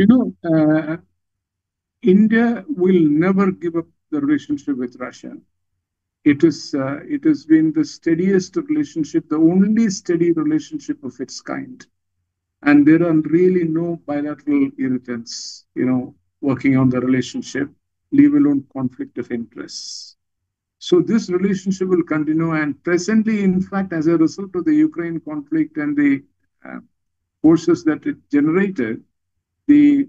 You know, uh, India will never give up the relationship with Russia. It is uh, it has been the steadiest relationship, the only steady relationship of its kind, and there are really no bilateral irritants, you know, working on the relationship, leave alone conflict of interests. So this relationship will continue, and presently, in fact, as a result of the Ukraine conflict and the uh, forces that it generated, the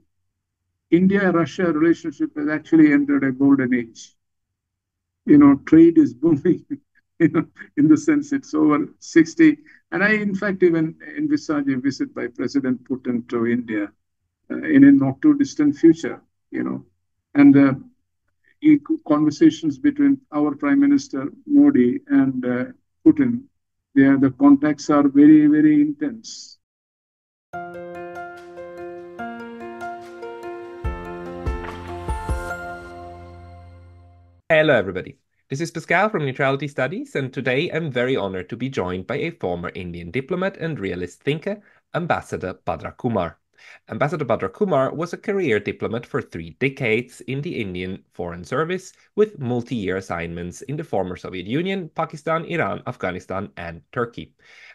India-Russia relationship has actually entered a golden age. You know, trade is booming, you know, in the sense it's over 60. And I, in fact, even envisage a visit by President Putin to India uh, in a not too distant future, you know. And uh, conversations between our Prime Minister Modi and uh, Putin, there the contacts are very, very intense. Hello, everybody. This is Pascal from Neutrality Studies, and today I'm very honored to be joined by a former Indian diplomat and realist thinker, Ambassador Bhadrakumar. Ambassador Bhadrakumar was a career diplomat for three decades in the Indian Foreign Service with multi-year assignments in the former Soviet Union, Pakistan, Iran, Afghanistan, and Turkey.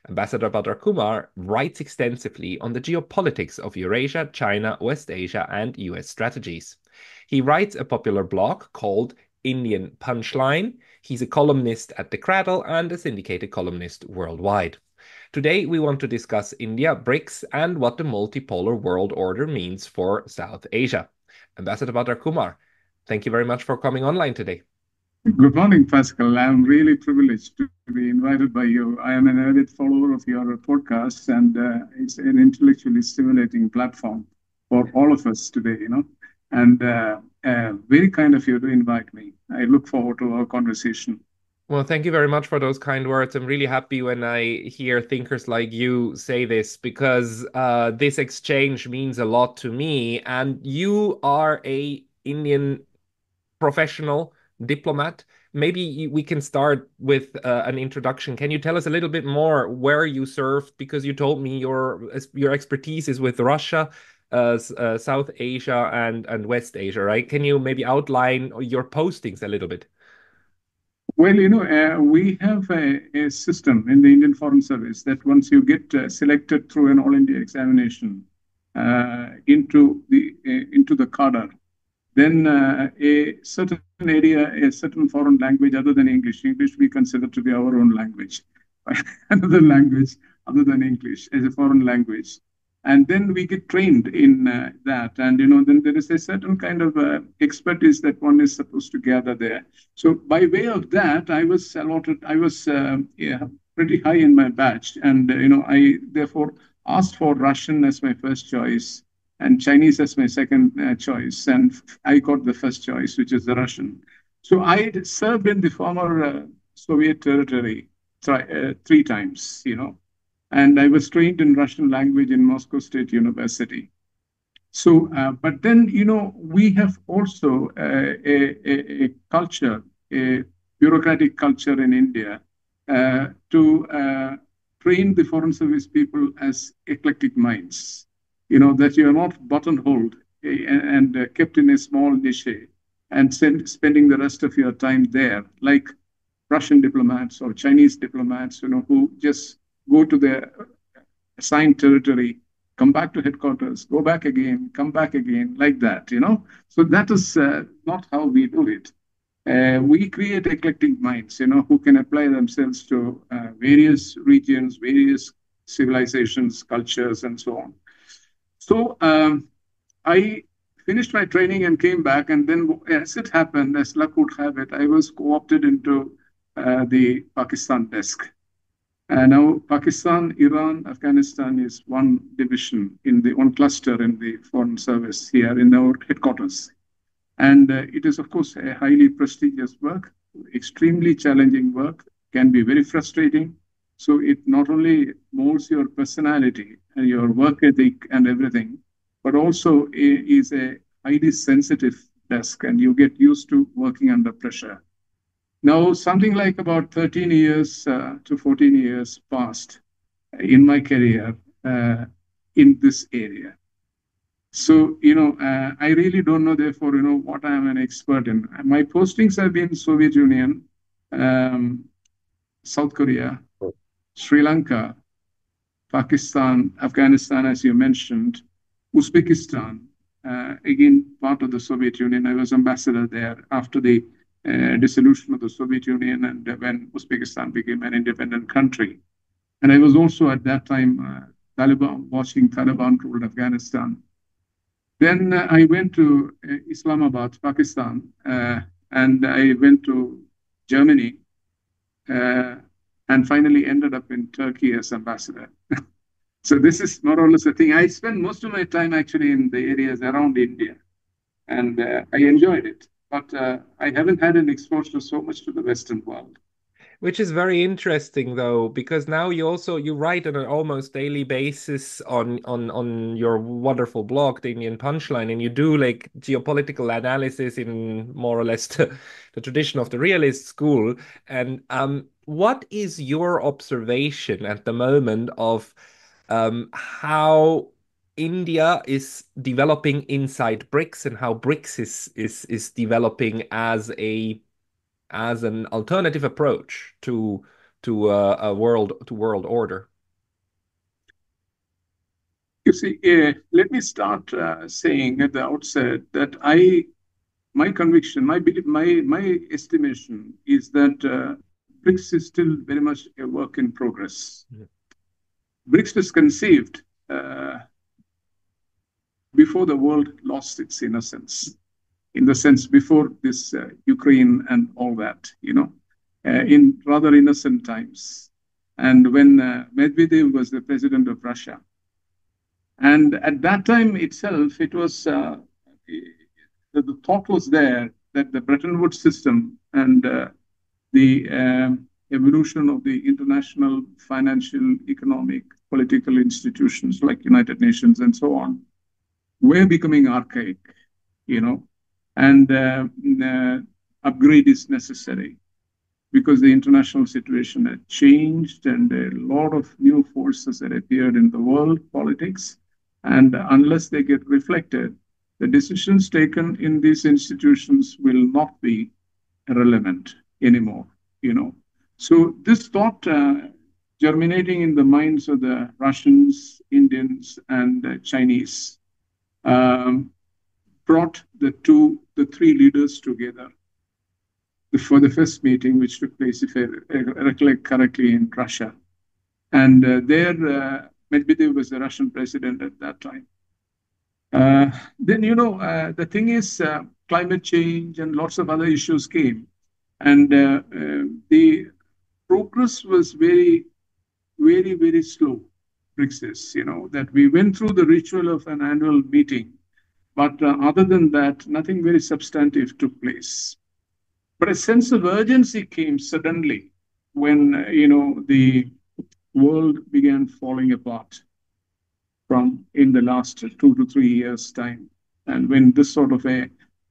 Ambassador Bhadrakumar writes extensively on the geopolitics of Eurasia, China, West Asia, and US strategies. He writes a popular blog called Indian Punchline. He's a columnist at The Cradle and a syndicated columnist worldwide. Today, we want to discuss India, BRICS, and what the multipolar world order means for South Asia. Ambassador Bhadrakumar, thank you very much for coming online today. Good morning, Pascal. I'm really privileged to be invited by you. I am an avid follower of your podcast, and uh, it's an intellectually stimulating platform for all of us today, you know. And uh, uh, very kind of you to invite me. I look forward to our conversation. Well, thank you very much for those kind words. I'm really happy when I hear thinkers like you say this because uh, this exchange means a lot to me. And you are a Indian professional diplomat. Maybe we can start with uh, an introduction. Can you tell us a little bit more where you served? Because you told me your your expertise is with Russia uh, uh, South Asia and, and West Asia, right? Can you maybe outline your postings a little bit? Well, you know, uh, we have a, a, system in the Indian Foreign Service that once you get uh, selected through an All India examination uh, into the uh, into the cadre, then a certain area, a certain foreign language other than English, English we consider to be our own language, another language other than English as a foreign language and then we get trained in uh, that. And you know then there is a certain kind of uh, expertise that one is supposed to gather there. So by way of that i was allotted i was uh, yeah, pretty high in my batch. And uh, you know i therefore asked for russian as my first choice and chinese as my second uh, choice. And i got the first choice which is the russian. So i served in the former uh, soviet territory three times you know and I was trained in Russian language in Moscow State University. So, uh, but then, you know, we have also uh, a, a, a, culture, a bureaucratic culture in India uh, to uh, train the Foreign Service people as eclectic minds. You know, that you are not buttonholed and, and uh, kept in a small niche and send, spending the rest of your time there, like Russian diplomats or Chinese diplomats, you know, who just go to their assigned territory, come back to headquarters, go back again, come back again, like that, you know? So that is uh, not how we do it. Uh, we create eclectic minds, you know, who can apply themselves to uh, various regions, various civilizations, cultures, and so on. So um, I finished my training and came back, and then as it happened, as luck would have it, I was co-opted into uh, the Pakistan desk. Uh, now, Pakistan, Iran, Afghanistan is one division in the one cluster in the foreign service here in our headquarters. And uh, it is, of course, a highly prestigious work, extremely challenging work, can be very frustrating. So it not only molds your personality and your work ethic and everything, but also is a highly sensitive desk and you get used to working under pressure. Now, something like about 13 years uh, to 14 years passed in my career uh, in this area. So, you know, uh, I really don't know, therefore, you know, what I am an expert in. My postings have been Soviet Union, um, South Korea, Sri Lanka, Pakistan, Afghanistan, as you mentioned, Uzbekistan, uh, again, part of the Soviet Union. I was ambassador there after the dissolution of the Soviet Union and when Uzbekistan became an independent country. And I was also at that time uh, Taliban, watching Taliban ruled Afghanistan. Then uh, I went to uh, Islamabad, Pakistan, uh, and I went to Germany, and finally ended up in Turkey as ambassador. so this is more or less the thing. I spent most of my time actually in the areas around India, and I enjoyed it. But I haven't had an exposure so much to the Western world. Which is very interesting though because now you also you write on an almost daily basis on on on your wonderful blog the indian punchline and you do like geopolitical analysis in more or less the, the tradition of the realist school. And um what is your observation at the moment of um how India is developing inside BRICS and how BRICS is is is developing as a as an alternative approach to to uh, a world to world order? You see, uh, let me start uh, saying at the outset that I, my conviction, my belief, my my estimation is that uh, BRICS is still very much a work in progress. Yeah. BRICS was conceived uh, before the world lost its innocence in the sense before this uh, Ukraine and all that, you know, uh, in rather innocent times. And when uh, Medvedev was the president of Russia. And at that time itself, it was, uh, the thought was there that the Bretton Woods system and uh, the um, evolution of the international financial, economic, political institutions like United Nations and so on were becoming archaic, you know, and uh, uh, upgrade is necessary because the international situation had changed and a lot of new forces had appeared in the world politics. And unless they get reflected, the decisions taken in these institutions will not be relevant anymore, you know. So this thought uh, germinating in the minds of the Russians, Indians, and Chinese um, brought the two, the three leaders together for the first meeting, which took place, if I recollect correctly, in Russia. And uh, there, uh, Medvedev was the Russian president at that time. Uh, then, you know, uh, the thing is, uh, climate change and lots of other issues came. And uh, the progress was very, very, very slow, BRICS you know, that we went through the ritual of an annual meeting but uh, other than that, nothing very substantive took place. But a sense of urgency came suddenly when, uh, you know, the world began falling apart from in the last two to three years' time. And when this sort of a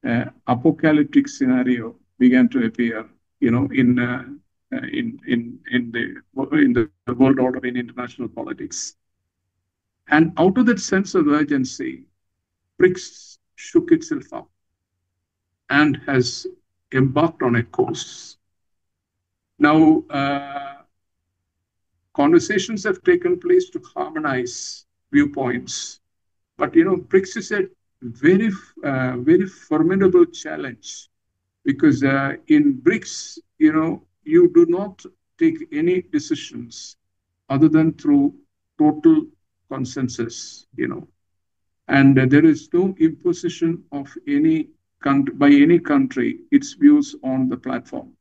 uh, apocalyptic scenario began to appear, you know, in uh, in in in the in the world order in international politics, and out of that sense of urgency, BRICS shook itself up and has embarked on a course. Now, uh, conversations have taken place to harmonize viewpoints, but you know, BRICS is a very, uh, very formidable challenge because uh, in BRICS, you know, you do not take any decisions other than through total consensus, you know and there is no imposition of any by any country its views on the platform.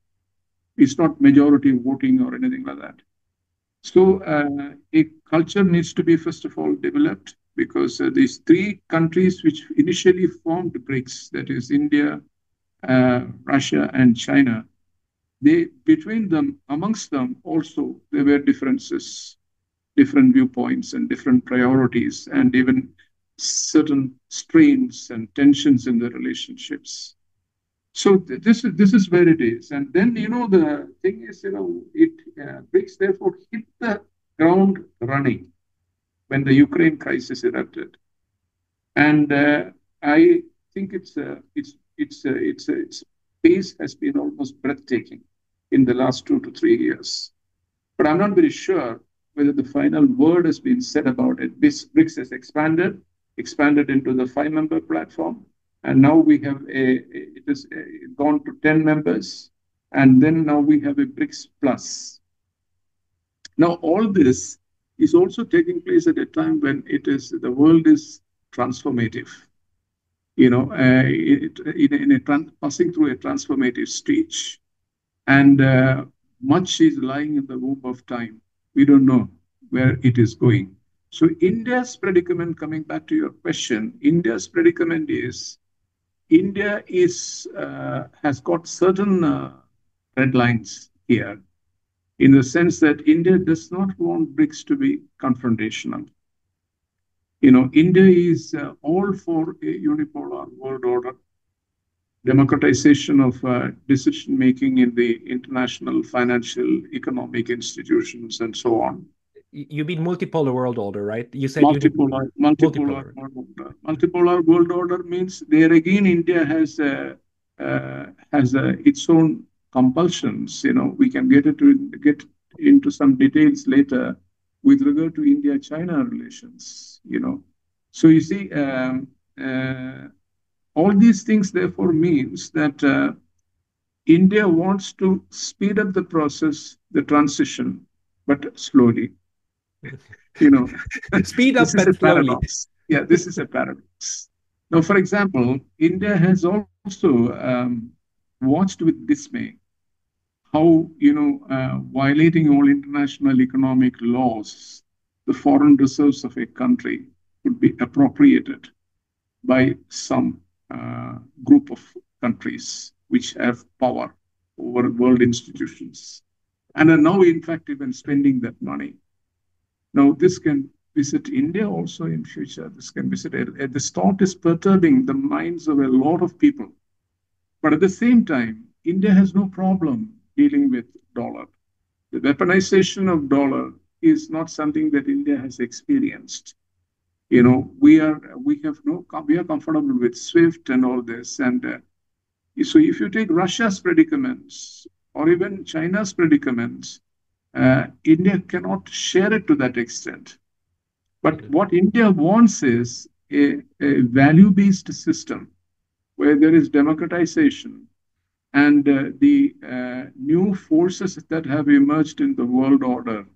It's not majority voting or anything like that. So uh, a culture needs to be first of all developed because uh, these three countries which initially formed BRICS, that is India, uh, Russia, and China, they between them, amongst them also there were differences, different viewpoints and different priorities, and even certain strains and tensions in the relationships. So th this is this is where it is, and then you know the thing is you know it uh, therefore hit the ground running when the Ukraine crisis erupted, And uh, I think it's uh, it's it's uh, it's uh, its pace has been almost breathtaking in the last two to three years. But I'm not very sure whether the final word has been said about it. BRICS has expanded, expanded into the five-member platform, and now we have a it has gone to 10 members, and then now we have a BRICS plus. Now all this is also taking place at a time when it is the world is transformative. You know, uh, it, in, in a trans- passing through a transformative stage, and uh, much is lying in the womb of time. We don't know where it is going. So India's predicament, coming back to your question, India's predicament is India is uh, has got certain uh, red lines here, in the sense that India does not want BRICS to be confrontational. You know, India is uh, all for a unipolar world order, democratization of uh, decision making in the international financial economic institutions and so on. You mean multipolar world order, right? You said multipolar, you multipolar, multipolar, world order. Multipolar world order means there again India has uh, has its own compulsions. You know, we can get into get into some details later with regard to India-China relations. You know, so you see, um, uh, all these things therefore means that uh, India wants to speed up the process, the transition, but slowly. You know, speed up but slowly. Yeah, this is a paradox. Now, for example, India has also um, watched with dismay how, you know, uh, violating all international economic laws, the foreign reserves of a country could be appropriated by some Uh, group of countries which have power over world institutions and are now, in fact, even spending that money. Now, this can visit India also in future. This can visit. This thought is perturbing the minds of a lot of people. But at the same time, India has no problem dealing with dollar. The weaponization of dollar is not something that India has experienced. You know, we are we have no we are comfortable with SWIFT and all this. And uh, so, if you take Russia's predicaments or even China's predicaments, uh, India cannot share it to that extent. But what India wants is a, a value based system where there is democratization and uh, the uh, new forces that have emerged in the world order,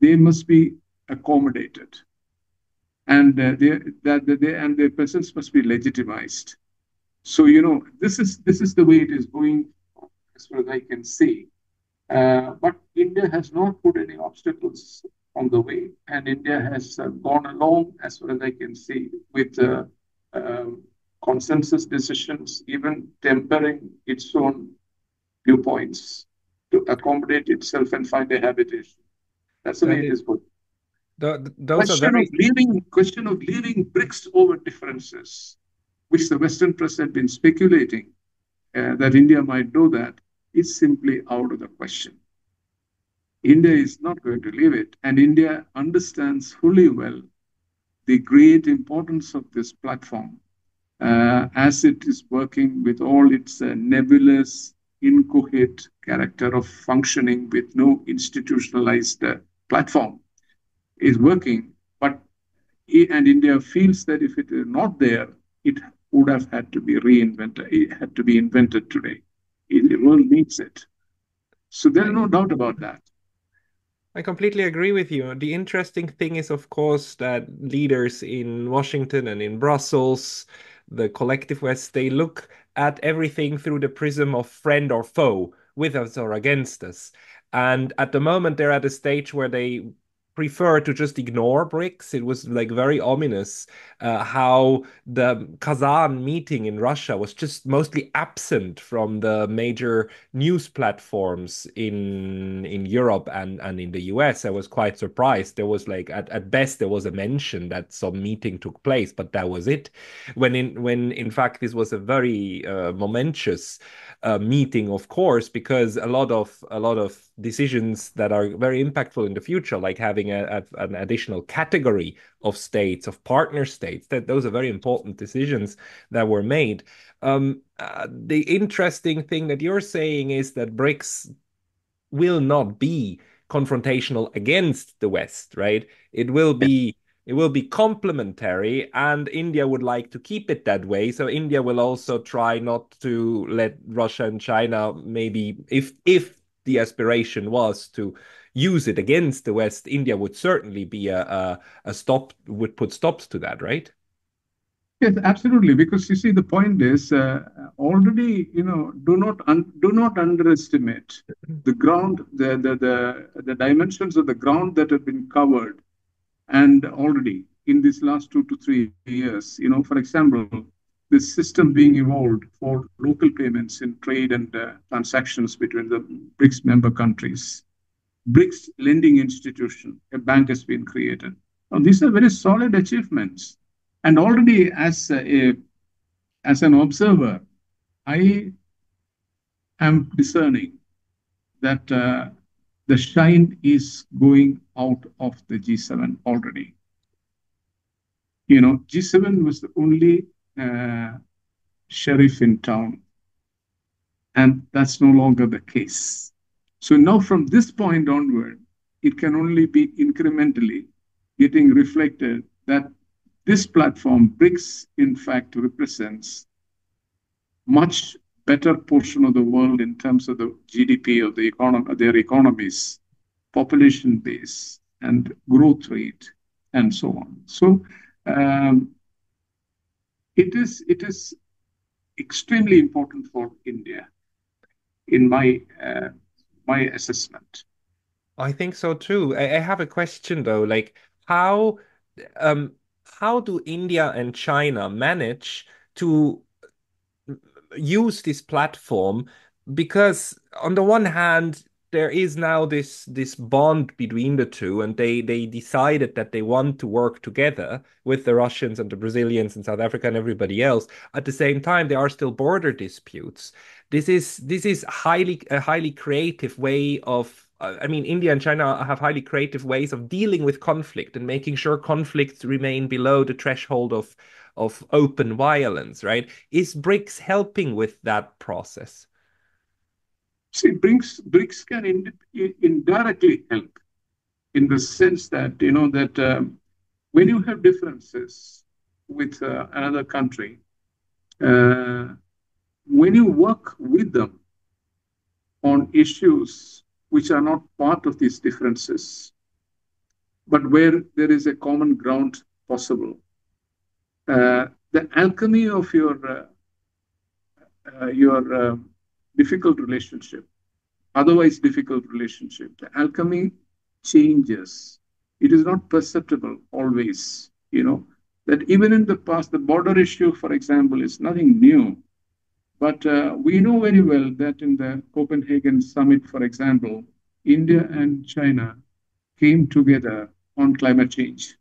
they must be accommodated. And uh, they, that they, and their presence must be legitimized. So you know this is this is the way it is going, as far as I can see. Uh, but India has not put any obstacles on the way, and India has uh, gone along, as far as I can see, with uh, um, consensus decisions, even tempering its own viewpoints to accommodate itself and find a habitation. That's the way it is good. The, those question, are very... of leaving, question of leaving BRICS over differences, which the Western press had been speculating uh, that India might do that, is simply out of the question. India is not going to leave it, and India understands fully well the great importance of this platform uh, as it is working with all its uh, nebulous, incoherent character of functioning with no institutionalized uh, platform is working. But and India feels that if it is not there, it would have had to be reinvented. It had to be invented today the world needs it. So there's no doubt about that. I completely agree with you. The interesting thing is, of course, that leaders in Washington and in Brussels, the collective West, they look at everything through the prism of friend or foe, with us or against us. And at the moment, they're at a stage where they prefer to just ignore BRICS. It was like very ominous uh, how the Kazan meeting in Russia was just mostly absent from the major news platforms in in Europe and, and in the US. I was quite surprised. There was like at, at best there was a mention that some meeting took place, but that was it. When in when in fact this was a very uh, momentous uh, meeting, of course, because a lot of a lot of decisions that are very impactful in the future, like having a, a, an additional category of states, of partner states. That those are very important decisions that were made. Um, uh, the interesting thing that you're saying is that BRICS will not be confrontational against the West, right? It will be it will be complementary, and India would like to keep it that way. So India will also try not to let Russia and China maybe if if the aspiration was to use it against the West, India would certainly be a, a, a stop would put stops to that, right? Yes, absolutely. Because you see, the point is uh, already, you know, do not do not underestimate the ground, the, the the the dimensions of the ground that have been covered, and already in these last two to three years, you know, for example, this system being evolved for local payments in trade and uh, transactions between the BRICS member countries. BRICS lending institution, a bank has been created. Now, these are very solid achievements and already as a as an observer, I am discerning that uh, the shine is going out of the G7 already. You know, G7 was the only sheriff in town, and that's no longer the case. So now, from this point onward, it can only be incrementally getting reflected that this platform, BRICS, in fact, represents much better portion of the world in terms of the GDP of the economy, their economies, population base, and growth rate, and so on. So um, it is it is extremely important for India, in my uh, my assessment. I think so too. I, I have a question though, like how um, how do India and China manage to use this platform? Because on the one hand, there is now this this bond between the two, and they they decided that they want to work together with the Russians and the Brazilians and South Africa and everybody else. At the same time, there are still border disputes. This is this is highly a highly creative way of I mean, India and China have highly creative ways of dealing with conflict and making sure conflicts remain below the threshold of of open violence, right? Is BRICS helping with that process? See, BRICS, BRICS can in, indirectly help in the sense that, you know, that um, when you have differences with uh, another country, uh, when you work with them on issues which are not part of these differences, but where there is a common ground possible. Uh, the alchemy of your uh, uh, your uh, difficult relationship, otherwise difficult relationship, the alchemy changes. It is not perceptible always. You know that even in the past, the border issue, for example, is nothing new. But uh, we know very well that in the Copenhagen summit, for example, India and China came together on climate change.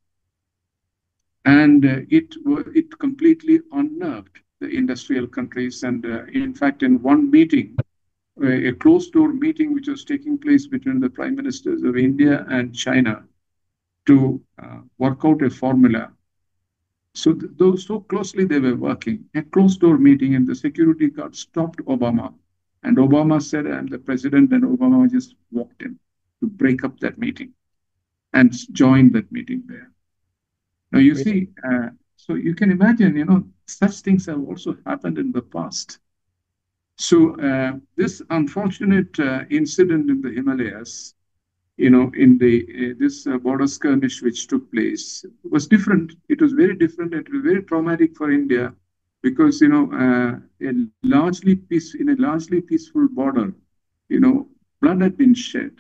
And uh, it, it completely unnerved the industrial countries. And uh, in fact, in one meeting, a closed door meeting which was taking place between the prime ministers of India and China to uh, work out a formula so those so closely they were working. A closed door meeting, and the security guard stopped Obama. And Obama said, and the president and Obama just walked in to break up that meeting and join that meeting there. Now you see, uh, so you can imagine, you know, such things have also happened in the past. So uh, this unfortunate uh, incident in the Himalayas you know, in the uh, this uh, border skirmish which took place was different. It was very different. It was very traumatic for India because you know, uh, a largely peace in a largely peaceful border, you know, blood had been shed,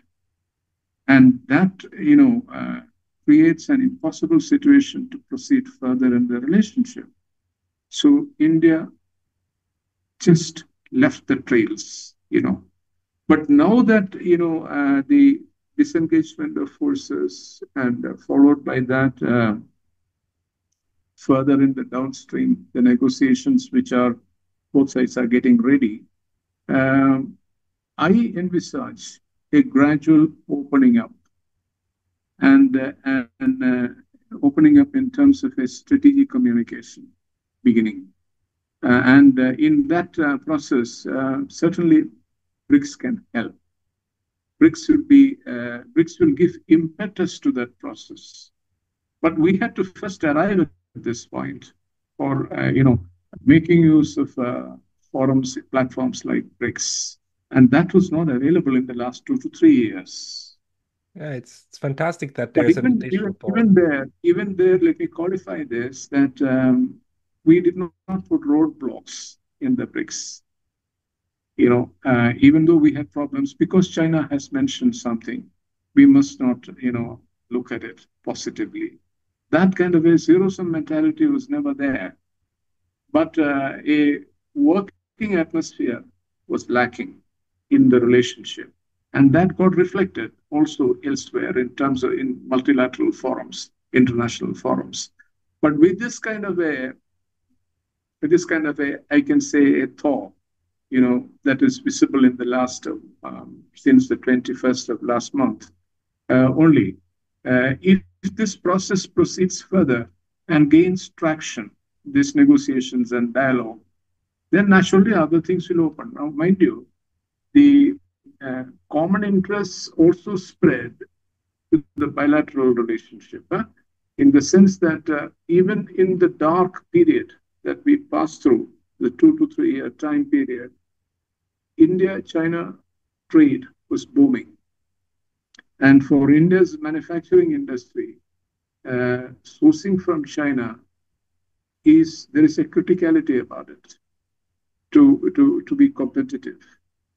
and that you know uh, creates an impossible situation to proceed further in the relationship. So India just left the trails, you know. But now that you know uh, the disengagement of forces, and uh, followed by that, uh, further in the downstream, the negotiations which are both sides are getting ready. Um, I envisage a gradual opening up and, uh, and uh, opening up in terms of a strategic communication beginning. Uh, and uh, in that uh, process, certainly BRICS can help. BRICS will be BRICS will give impetus to that process. But we had to first arrive at this point for you know making use of forums, platforms like BRICS. And that was not available in the last two to three years. Yeah, it's it's fantastic that there's even, an even, even there, even there, let me qualify this that um, we did not put roadblocks in the BRICS. You know, uh, even though we had problems, because China has mentioned something, we must not, you know, look at it positively. That kind of a zero-sum mentality was never there. But uh, a working atmosphere was lacking in the relationship. And that got reflected also elsewhere in terms of in multilateral forums, international forums. But with this kind of a, with this kind of a, I can say a thaw, you know, that is visible in the last, um, since the 21st of last month uh, only. Uh, if this process proceeds further and gains traction, these negotiations and dialogue, then naturally other things will open. Now, mind you, the uh, common interests also spread to the bilateral relationship, in the sense that uh, even in the dark period that we passed through, the two to three year time period, India China trade was booming. And for India's manufacturing industry, uh, sourcing from China is there is a criticality about it to, to, to be competitive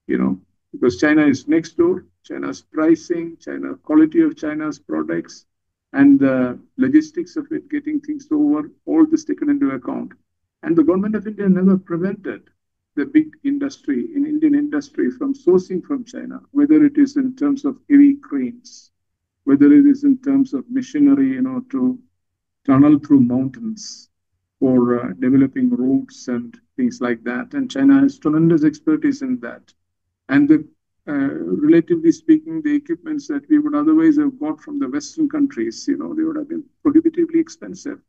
you know, because China is next door, China's pricing, China quality of China's products, and the logistics of it getting things over, all this taken into account. And the government of India never prevented the big industry in Indian industry from sourcing from China, whether it is in terms of heavy cranes, whether it is in terms of machinery, you know, to tunnel through mountains for uh, developing roads and things like that. And China has tremendous expertise in that and the uh, relatively speaking, the equipments that we would otherwise have bought from the Western countries, you know, they would have been prohibitively expensive,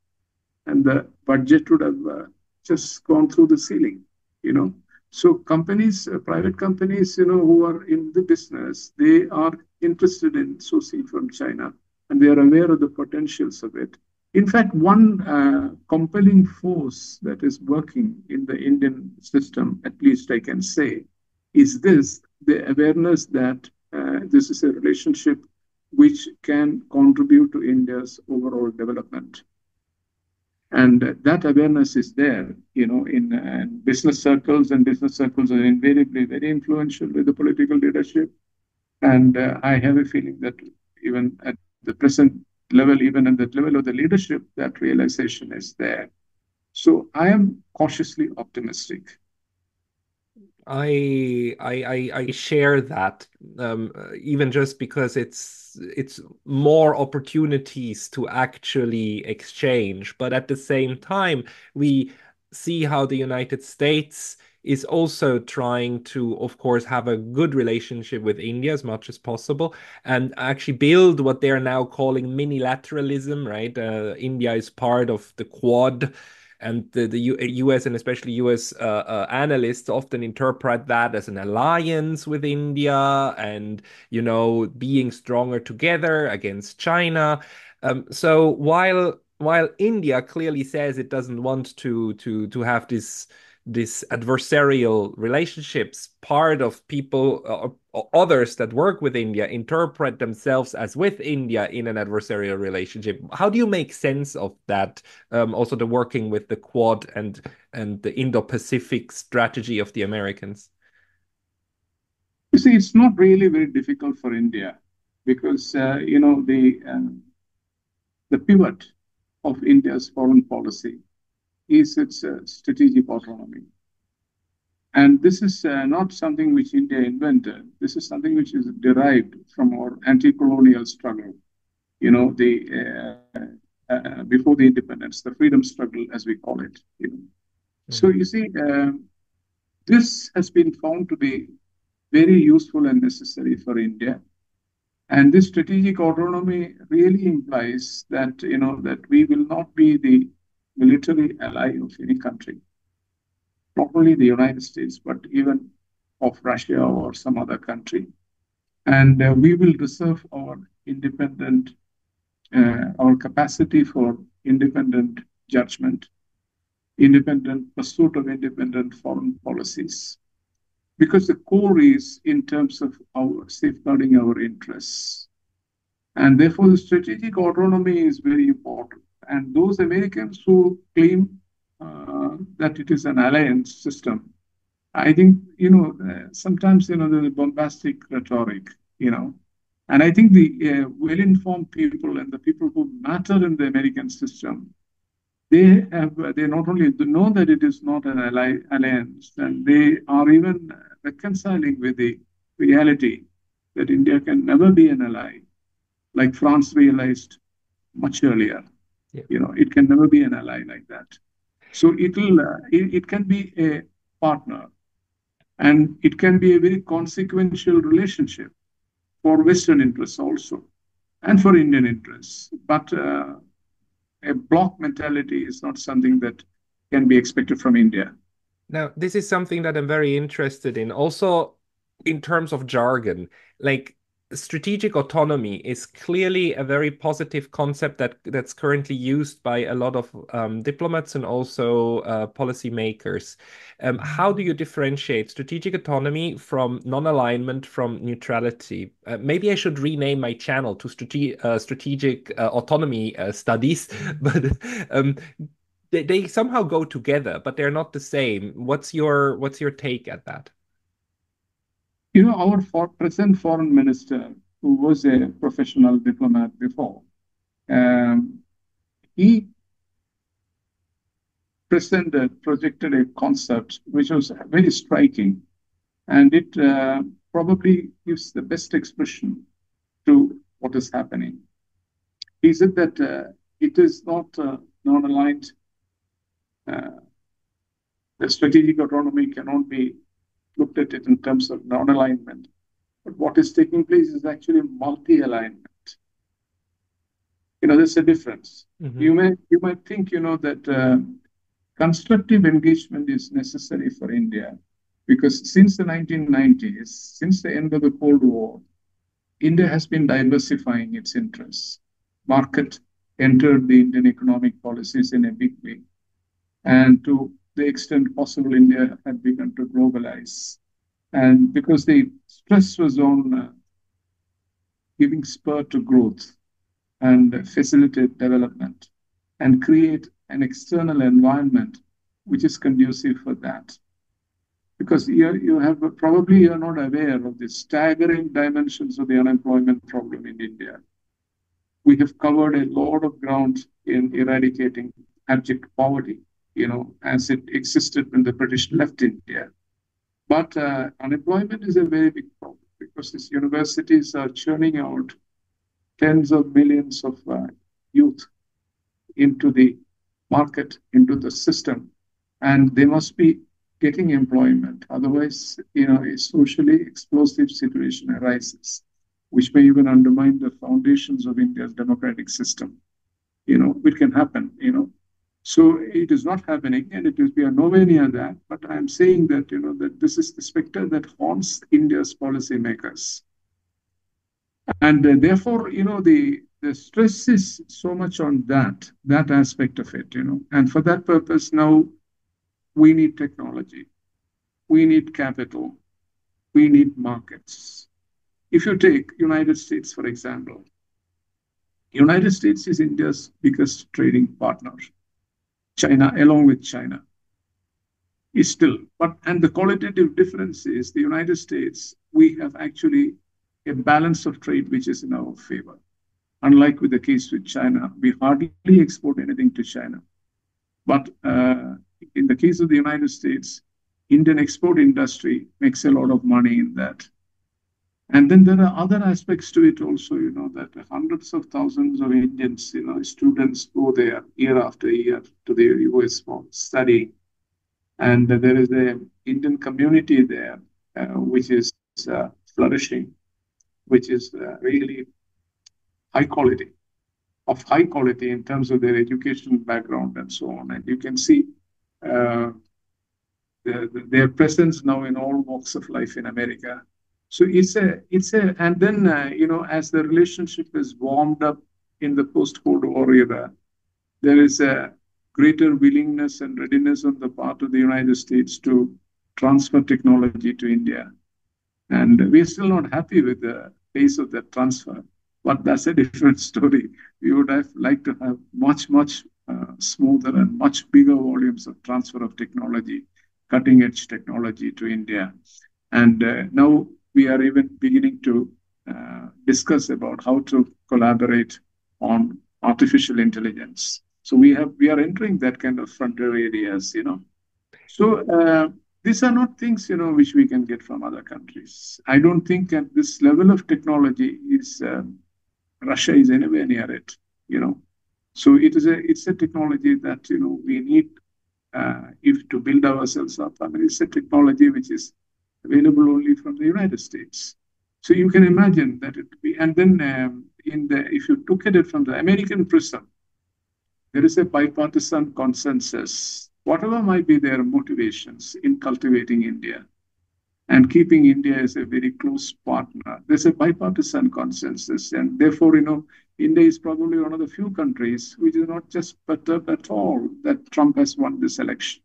and the budget would have uh, just gone through the ceiling, you know. So companies, uh, private companies, you know, who are in the business, they are interested in sourcing from China, and they are aware of the potentials of it. In fact, one uh, compelling force that is working in the Indian system, at least I can say, is this the awareness that uh, this is a relationship which can contribute to India's overall development. And that awareness is there, you know, in uh, business circles, and business circles are invariably very influential with the political leadership. And uh, I have a feeling that even at the present level, even at the level of the leadership, that realization is there. So I am cautiously optimistic I I I share that um, even just because it's it's more opportunities to actually exchange, but at the same time we see how the United States is also trying to, of course, have a good relationship with India as much as possible and actually build what they're now calling minilateralism, right? Uh, India is part of the Quad and the, the U US and especially US uh, uh, analysts often interpret that as an alliance with India and, you know, being stronger together against China. Um, so while while India clearly says it doesn't want to to to have this this adversarial relationships part of people uh, others that work with india interpret themselves as with india in an adversarial relationship. How do you make sense of that? Um, also the working with the quad and and the indo-pacific strategy of the americans? You see it's not really very difficult for india because uh, you know the um, the pivot of india's foreign policy is its uh, strategic autonomy. And this is uh, not something which India invented. This is something which is derived from our anti-colonial struggle. You know, the uh, uh before the independence, the freedom struggle, as we call it. You know. Mm-hmm. So you see, uh, this has been found to be very useful and necessary for India. And this strategic autonomy really implies that, you know, that we will not be the military ally of any country, not only the United States, but even of Russia or some other country. And uh, we will reserve our independent, uh, our capacity for independent judgment, independent pursuit of independent foreign policies. Because the core is in terms of our safeguarding our interests. And therefore, the strategic autonomy is very important. And those Americans who claim that it is an alliance system, I think, you know, uh, sometimes, you know, the bombastic rhetoric, you know, and I think the uh, well informed people and the people who matter in the American system, they have, they not only know that it is not an ally, alliance, and they are even reconciling with the reality that India can never be an ally, like France realized much earlier. Yeah. You know, it can never be an ally like that. So it'll, uh, it, it can be a partner and it can be a very consequential relationship for Western interests also and for Indian interests. But uh, a block mentality is not something that can be expected from India. Now, this is something that I'm very interested in. Also, in terms of jargon, like strategic autonomy is clearly a very positive concept that that's currently used by a lot of um, diplomats and also uh, policymakers. Um, how do you differentiate strategic autonomy from non-alignment from neutrality? Uh, maybe I should rename my channel to strate uh, strategic uh, autonomy uh, studies, but um, they, they somehow go together, but they're not the same. What's your what's your take at that? You know, our for present foreign minister, who was a professional diplomat before, um, he presented, projected a concept which was very striking, and it uh, probably gives the best expression to what is happening. He said that uh, it is not uh, non-aligned. Uh, the strategic autonomy cannot be looked at it in terms of non-alignment. But what is taking place is actually multi-alignment. You know, there's a difference. Mm-hmm. You may you might think, you know, that uh, constructive engagement is necessary for India because since the 1990s, since the end of the Cold War, India has been diversifying its interests. Market entered the Indian economic policies in a big way. And to the extent possible, India had begun to globalize. And because the stress was on uh, giving spur to growth and facilitate development and create an external environment which is conducive for that. Because you, you have probably you're not aware of the staggering dimensions of the unemployment problem in India. We have covered a lot of ground in eradicating abject poverty you know, as it existed when the British left India. But uh, unemployment is a very big problem because these universities are churning out tens of millions of uh, youth into the market, into the system, and they must be getting employment. Otherwise, you know, a socially explosive situation arises, which may even undermine the foundations of India's democratic system. You know, it can happen, you know, so it is not happening, and it is we are nowhere near that. But I am saying that you know that this is the specter that haunts India's policymakers, and uh, therefore you know the the stress is so much on that that aspect of it, you know, and for that purpose now we need technology, we need capital, we need markets. If you take United States for example, United States is India's biggest trading partner China along with China is still, but and the qualitative difference is the United States, we have actually a balance of trade which is in our favor. Unlike with the case with China, we hardly export anything to China. But uh, in the case of the United States, Indian export industry makes a lot of money in that. And then there are other aspects to it also, you know, that hundreds of thousands of Indians, you know, students go there year after year to the US for study. And there is a Indian community there, uh, which is uh, flourishing, which is uh, really high quality, of high quality in terms of their educational background and so on. And you can see uh, their, their presence now in all walks of life in America. So it's a, it's a, and then, uh, you know, as the relationship is warmed up in the post-Cold War era, there is a greater willingness and readiness on the part of the United States to transfer technology to India. And we are still not happy with the pace of that transfer, but that's a different story. We would have liked to have much, much uh, smoother and much bigger volumes of transfer of technology, cutting edge technology to India. And uh, now we are even beginning to uh, discuss about how to collaborate on artificial intelligence. So we have we are entering that kind of frontier areas, you know. So uh, these are not things you know which we can get from other countries. I don't think at this level of technology is um, Russia is anywhere near it, you know. So it is a it's a technology that you know we need uh, if to build ourselves up. I mean, it's a technology which is available only from the United States. So you can imagine that it be, and then um, in the if you look at it from the American prism, there is a bipartisan consensus, whatever might be their motivations in cultivating India and keeping India as a very close partner. There's a bipartisan consensus, and therefore, you know, India is probably one of the few countries which is not just perturbed at all that Trump has won this election.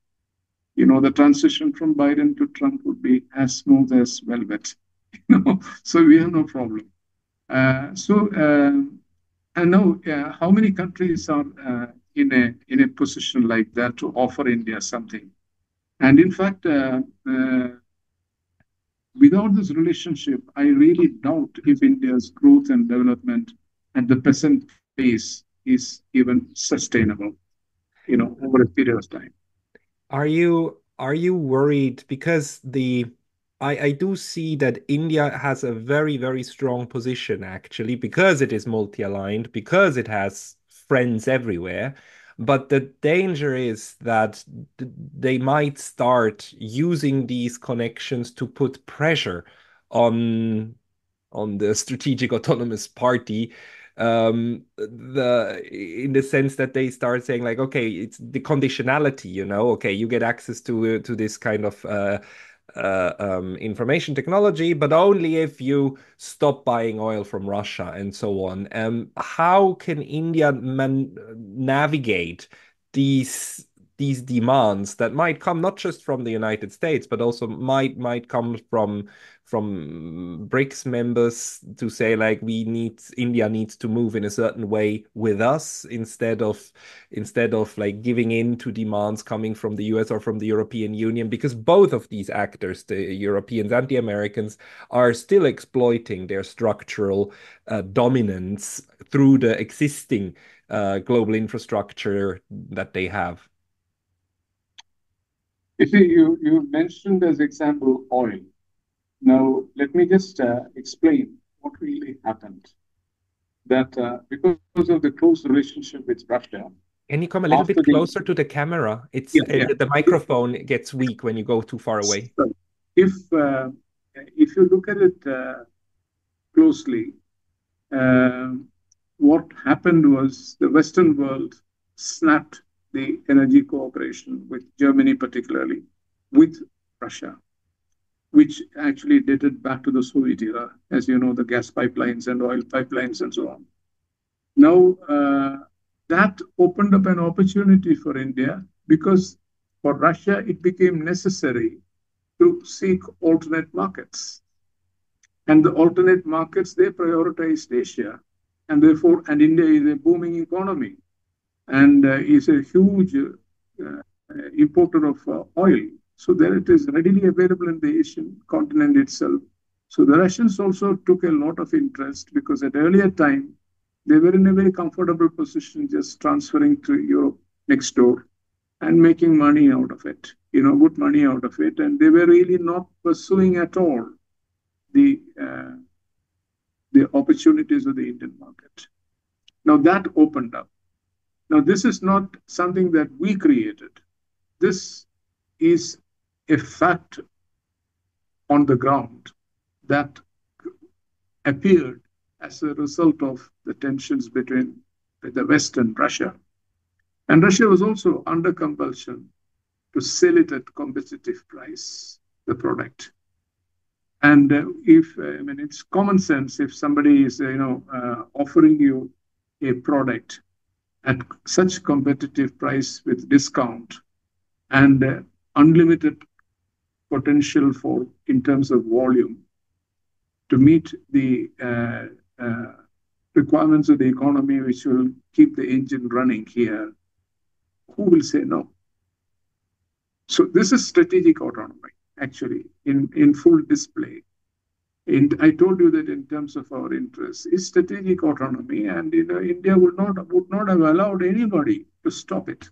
You know, the transition from Biden to Trump would be as smooth as velvet. You know, so we have no problem. Uh, so, uh, and now, uh, how many countries are uh, in a in a position like that to offer India something. And in fact, uh, uh, without this relationship, I really doubt if India's growth and development at the present pace is even sustainable, you know, over a period of time. Are you are you worried because the I, I do see that India has a very, very strong position actually because it is multi-aligned, because it has friends everywhere. But the danger is that they might start using these connections to put pressure on on the strategic autonomous party um the in the sense that they start saying like okay it's the conditionality you know okay you get access to to this kind of uh uh, um, information technology, but only if you stop buying oil from Russia and so on. Um, how can India man- navigate these these demands that might come not just from the United States, but also might might come from from BRICS members to say like we need India needs to move in a certain way with us instead of instead of like giving in to demands coming from the US or from the European Union because both of these actors the Europeans and the Americans are still exploiting their structural uh, dominance through the existing uh, global infrastructure that they have. You see, you, you mentioned as example oil. Now, let me just uh, explain what really happened. That uh, because of the close relationship with Russia. Can you come a little bit closer the... to the camera? It's yeah, yeah. the microphone gets weak when you go too far away. So if uh, if you look at it uh, closely, uh, what happened was the Western world snapped the energy cooperation with Germany, particularly with Russia which actually dated back to the Soviet era, as you know, the gas pipelines and oil pipelines and so on. Now, uh, that opened up an opportunity for India because for Russia, it became necessary to seek alternate markets. And the alternate markets, they prioritized Asia. And therefore, and India is a booming economy and uh, is a huge uh, importer of uh, oil so there it is readily available in the Asian continent itself. So the Russians also took a lot of interest because at earlier time, they were in a very comfortable position just transferring to Europe next door and making money out of it, you know, good money out of it. And they were really not pursuing at all the, uh, the opportunities of the Indian market. Now that opened up. Now, this is not something that we created. This is a fact on the ground that appeared as a result of the tensions between the West and Russia. And Russia was also under compulsion to sell it at competitive price, the product. And uh, if, uh, I mean, it's common sense if somebody is, uh, you know, uh, offering you a product at such competitive price with discount and uh, unlimited potential for in terms of volume to meet the uh, uh, requirements of the economy, which will keep the engine running here, who will say no? So this is strategic autonomy, actually, in, full display. And I told you that in terms of our interests, it's strategic autonomy, and India would not would not have allowed anybody to stop it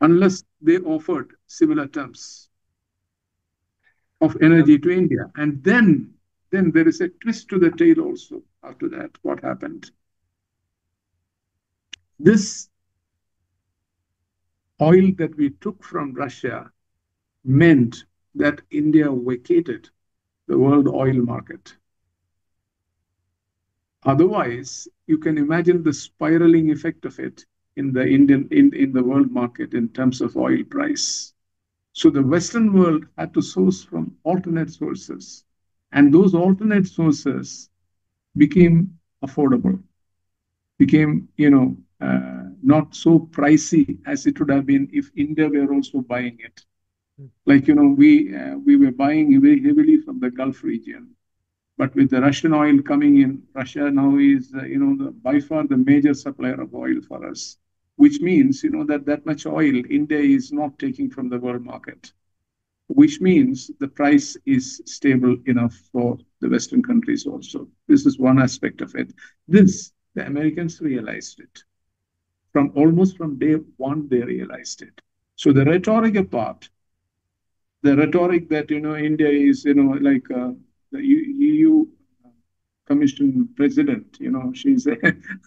unless they offered similar terms of energy to India. And then, then there is a twist to the tale also after that, what happened. This oil that we took from Russia meant that India vacated the world oil market. Otherwise, you can imagine the spiraling effect of it in the Indian in, in the world market in terms of oil price. So the Western world had to source from alternate sources. And those alternate sources became affordable, became, you know, uh, not so pricey as it would have been if India were also buying it. Hmm. Like, you know, we, uh, we were buying very heavily from the Gulf region. But with the Russian oil coming in, Russia now is, uh, you know, the, by far the major supplier of oil for us which means you know that that much oil India is not taking from the world market, which means the price is stable enough for the Western countries also. This is one aspect of it. This the Americans realized it from almost from day one. They realized it. So the rhetoric apart, the rhetoric that you know India is you know like uh, the EU Commission president, you know she's a,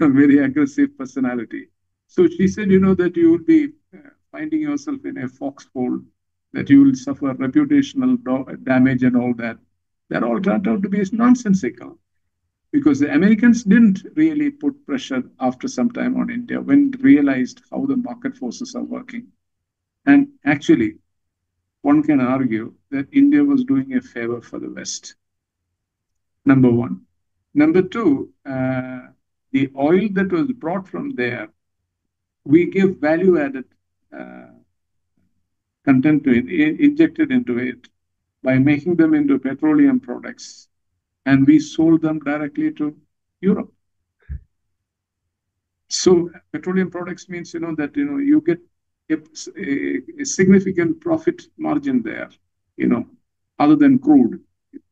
a very aggressive personality so she said, you know, that you will be uh, finding yourself in a foxhole, that you will suffer reputational damage and all that. That all turned out to be nonsensical because the Americans didn't really put pressure after some time on India when realized how the market forces are working. And actually, one can argue that India was doing a favor for the West. Number one. Number two, uh, the oil that was brought from there we give value added uh, content to it, injected into it by making them into petroleum products, and we sold them directly to Europe. So petroleum products means you know that you know you get a, significant profit margin there, you know, other than crude.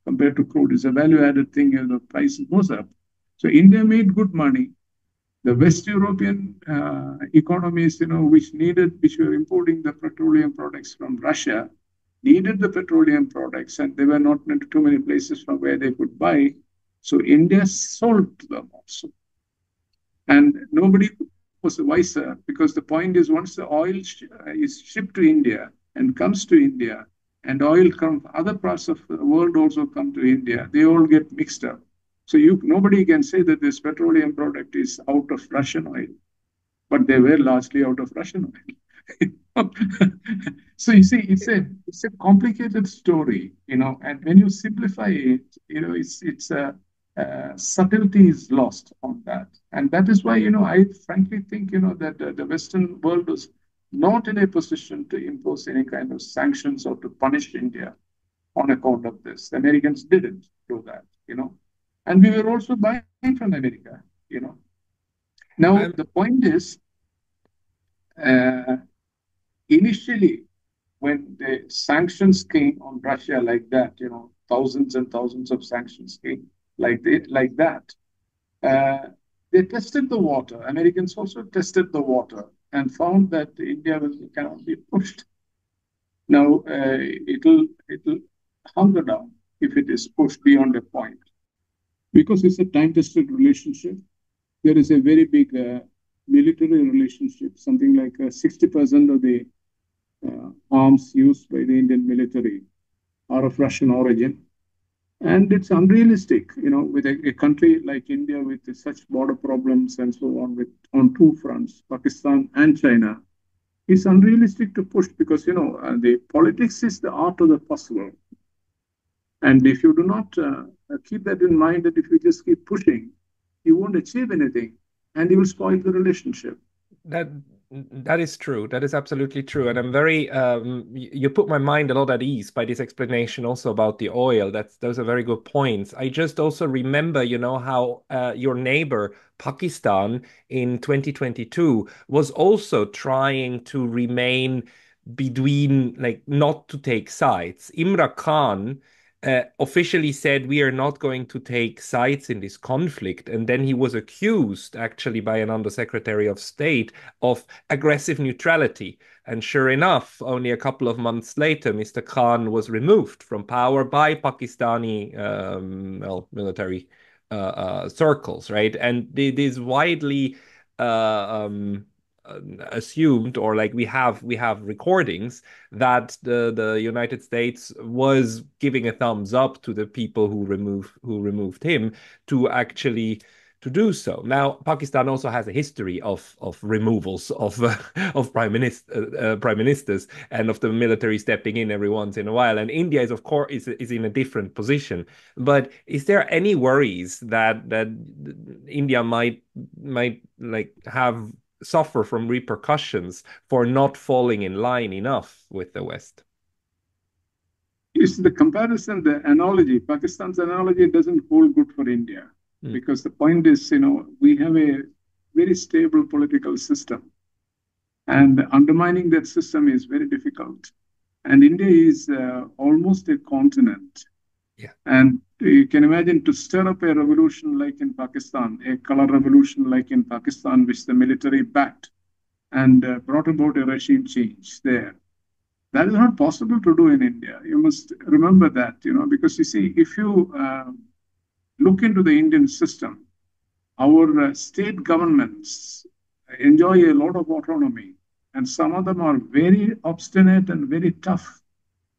Compared to crude, is a value added thing, and the price goes up. So India made good money the West European uh, economies, you know, which needed, which were importing the petroleum products from Russia, needed the petroleum products, and there were not too many places from where they could buy. So India sold to them also. And nobody was wiser because the point is once the oil sh is shipped to India and comes to India, and oil from other parts of the world also come to India, they all get mixed up. So you nobody can say that this petroleum product is out of Russian oil, but they were largely out of Russian oil. so you see, it's a it's a complicated story, you know. And when you simplify it, you know, it's it's a uh, subtlety is lost on that, and that is why you know I frankly think you know that uh, the Western world was not in a position to impose any kind of sanctions or to punish India on account of this. The Americans didn't do that, you know. And we were also buying from America, you know. Now, the point is, uh, initially, when the sanctions came on Russia like that, you know, thousands and thousands of sanctions came like, they, like that, uh, they tested the water. Americans also tested the water and found that India will, cannot be pushed. Now, uh, it'll, it'll hunger down if it is pushed beyond a point because it's a time-tested relationship, there is a very big uh, military relationship. Something like 60% uh, of the uh, arms used by the Indian military are of Russian origin. And it's unrealistic, you know, with a, a country like India with such border problems and so on, with on two fronts, Pakistan and China, it's unrealistic to push because you know uh, the politics is the art of the possible. And if you do not uh, keep that in mind, that if you just keep pushing, you won't achieve anything, and you will spoil the relationship. That that is true. That is absolutely true. And I'm very um, you put my mind a lot at ease by this explanation also about the oil. That's those are very good points. I just also remember, you know, how uh, your neighbor Pakistan in 2022 was also trying to remain between like not to take sides. Imran Khan uh, officially said we are not going to take sides in this conflict. And then he was accused, actually, by an undersecretary of state of aggressive neutrality. And sure enough, only a couple of months later, Mr. Khan was removed from power by Pakistani um, well, military uh, uh, circles, right? And it is widely uh, um, assumed or like we have we have recordings that the the United States was giving a thumbs up to the people who remove who removed him to actually to do so. Now, Pakistan also has a history of of removals of uh, of prime minister uh, uh, prime ministers and of the military stepping in every once in a while. And India is of course is is in a different position. But is there any worries that that India might might like have suffer from repercussions for not falling in line enough with the West? It's the comparison, the analogy. Pakistan's analogy doesn't hold good for India mm. because the point is, you know, we have a very stable political system, and undermining that system is very difficult. And India is uh, almost a continent. Yeah. And you can imagine to stir up a revolution like in Pakistan, a color revolution like in Pakistan, which the military backed and uh, brought about a regime change there. That is not possible to do in India. You must remember that, you know, because you see, if you uh, look into the Indian system, our uh, state governments enjoy a lot of autonomy, and some of them are very obstinate and very tough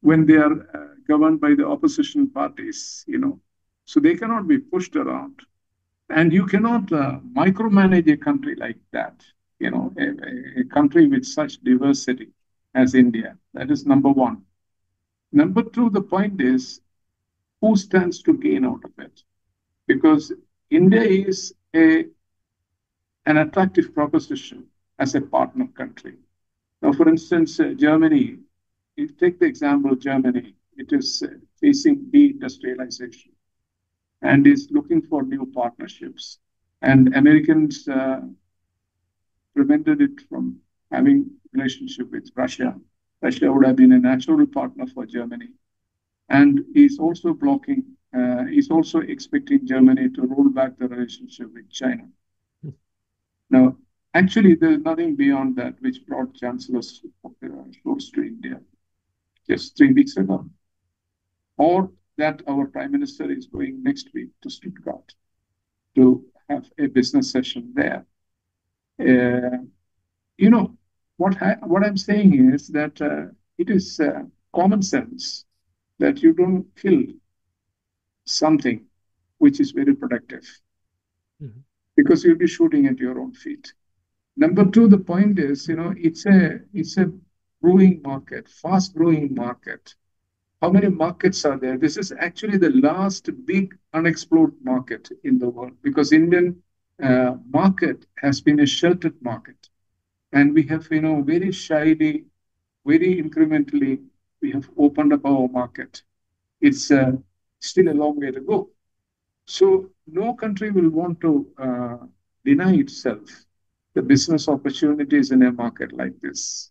when they are uh, governed by the opposition parties, you know. So they cannot be pushed around. And you cannot uh, micromanage a country like that, you know, a, a country with such diversity as India. That is number one. Number two, the point is who stands to gain out of it? Because India is a, an attractive proposition as a partner country. Now, for instance, uh, Germany, you take the example of Germany, it is uh, facing deindustrialization and is looking for new partnerships. And Americans uh, prevented it from having relationship with Russia. Russia would have been a natural partner for Germany. And is also blocking, uh, is also expecting Germany to roll back the relationship with China. Now, actually, there's nothing beyond that which brought Chancellor Scholz to India just three weeks ago or that our prime minister is going next week to Stuttgart to have a business session there. Uh, you know, what, I, what I'm saying is that uh, it is uh, common sense that you don't kill something which is very productive mm-hmm. because you'll be shooting at your own feet. Number two, the point is, you know, it's a it's a growing market, fast growing market how many markets are there? This is actually the last big unexplored market in the world because Indian uh, market has been a sheltered market. And we have, you know, very shyly, very incrementally, we have opened up our market. It's uh, still a long way to go. So no country will want to uh, deny itself the business opportunities in a market like this.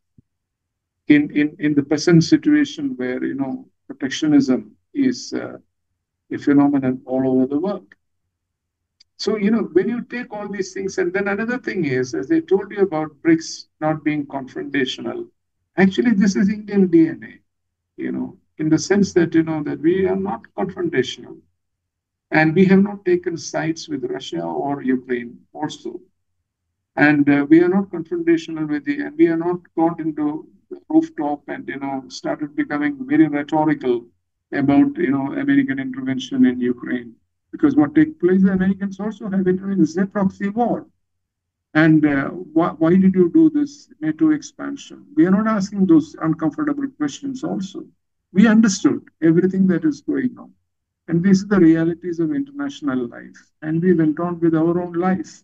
In, in, in the present situation where, you know, protectionism is uh, a phenomenon all over the world. So, you know, when you take all these things, and then another thing is, as I told you about BRICS not being confrontational, actually, this is Indian DNA, you know, in the sense that, you know, that we are not confrontational. And we have not taken sides with Russia or Ukraine also. And uh, we are not confrontational with the, and we are not got into rooftop and you know started becoming very rhetorical about you know American intervention in Ukraine. Because what takes place, the Americans also have intervened. It's a proxy war. And uh, why, why did you do this NATO expansion? We are not asking those uncomfortable questions also. We understood everything that is going on. And these are the realities of international life. And we went on with our own life.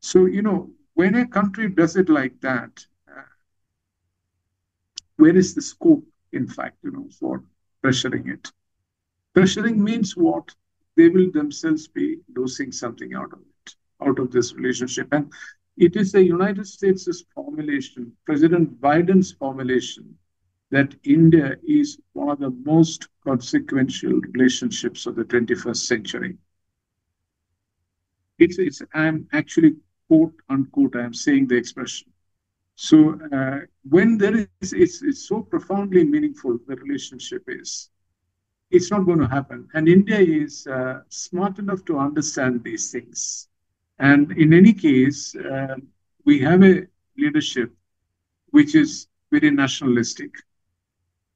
So, you know, when a country does it like that, where is the scope, in fact, you know, for pressuring it? Pressuring means what? They will themselves be losing something out of it, out of this relationship. And it is the United States' formulation, President Biden's formulation, that India is one of the most consequential relationships of the 21st century. It's, it's I'm actually quote unquote, I'm saying the expression. So uh, when there is, it's, it's so profoundly meaningful, the relationship is, it's not going to happen. And India is uh, smart enough to understand these things. And in any case, uh, we have a leadership which is very nationalistic.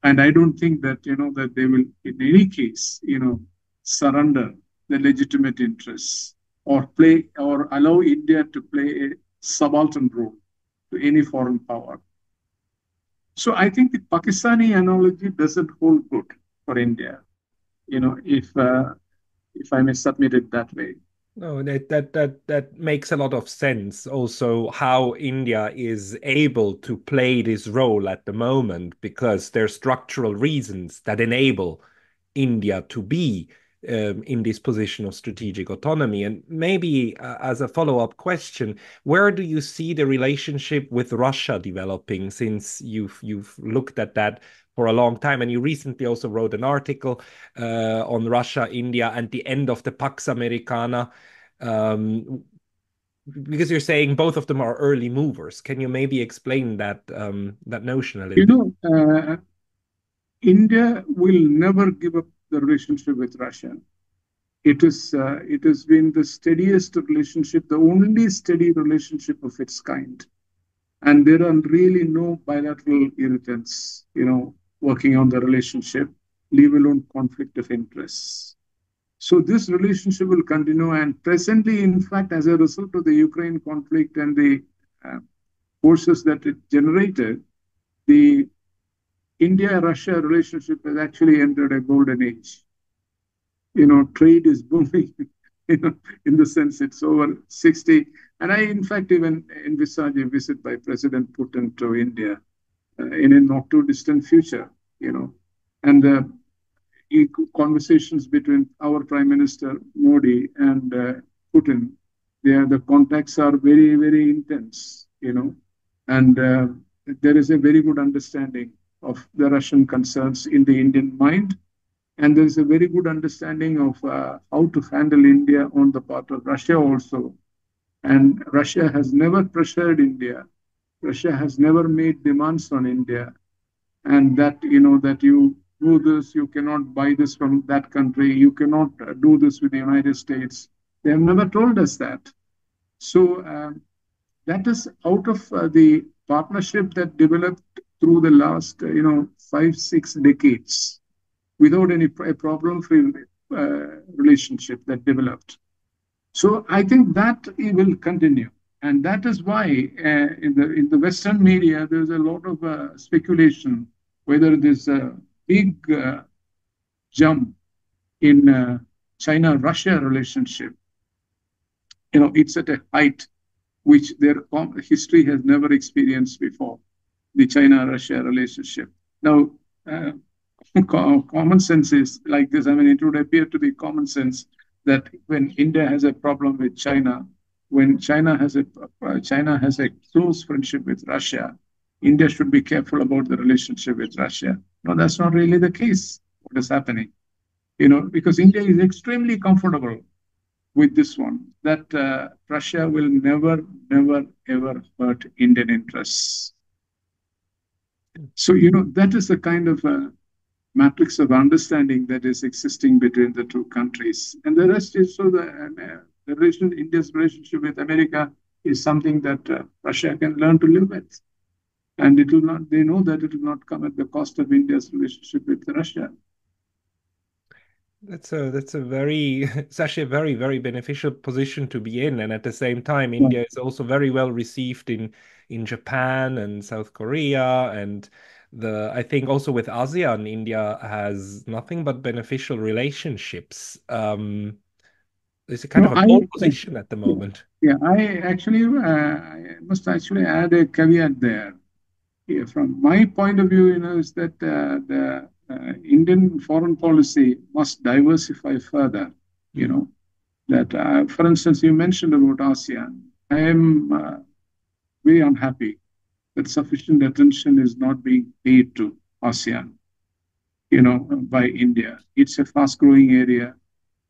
And I don't think that, you know, that they will, in any case, you know, surrender the legitimate interests or play or allow India to play a subaltern role to any foreign power. So I think the Pakistani analogy doesn't hold good for India, you know, if uh, if I may submit it that way. No, that that that that makes a lot of sense. Also, how India is able to play this role at the moment because there are structural reasons that enable India to be um, in this position of strategic autonomy. And maybe uh, as a follow-up question, where do you see the relationship with Russia developing since you've you've looked at that for a long time. And you recently also wrote an article uh, on Russia, India, and the end of the Pax Americana. Um, because you're saying both of them are early movers. Can you maybe explain that um, that notion a little? You know, uh, India will never give up the relationship with Russia. It is uh, it has been the steadiest relationship, the only steady relationship of its kind, and there are really no bilateral irritants. You know, working on the relationship, leave alone conflict of interests. So this relationship will continue. And presently, in fact, as a result of the Ukraine conflict and the uh, forces that it generated, the India-Russia relationship has actually entered a golden age. You know, trade is booming. You know, in the sense it's over 60. And I, in fact, even envisage a visit by President Putin to India uh, in a not too distant future, you know. And uh, conversations between our Prime Minister Modi and uh, Putin, there the contacts are very, very intense, you know. And uh, there is a very good understanding of the Russian concerns in the Indian mind. And there's a very good understanding of uh, how to handle India on the part of Russia also. And Russia has never pressured India Russia has never made demands on India, and that you know that you do this, you cannot buy this from that country, you cannot uh, do this with the United States. They have never told us that. So uh, that is out of uh, the partnership that developed through the last uh, you know five six decades, without any problem-free uh, relationship that developed. So I think that will continue. And that is why uh, in, the, in the Western media, there's a lot of uh, speculation whether there's a big uh, jump in uh, China-Russia relationship, you know, it's at a height which their history has never experienced before, the China-Russia relationship. Now, uh, common sense is like this. I mean, it would appear to be common sense that when India has a problem with China, when China has a uh, China has a close friendship with Russia, India should be careful about the relationship with Russia. No, that's not really the case. What is happening? You know, because India is extremely comfortable with this one that uh, Russia will never, never, ever hurt Indian interests. So, you know, that is the kind of uh, matrix of understanding that is existing between the two countries. And the rest is so the uh, the relation, India's relationship with America is something that uh, Russia can learn to live with. And it will not, they know that it will not come at the cost of India's relationship with Russia. That's a that's a very it's actually a very very beneficial position to be in, and at the same time, India is also very well received in in Japan and South Korea, and the I think also with ASEAN, India has nothing but beneficial relationships. Um, it's a kind No, of a pole position at the moment. yeah, I actually uh, I must actually add a caveat there. Yeah, from my point of view, you know, is that uh, the uh, Indian foreign policy must diversify further. You know, that uh, for instance, you mentioned about ASEAN. I am uh, very unhappy that sufficient attention is not being paid to ASEAN, you know, by India. It's a fast-growing area.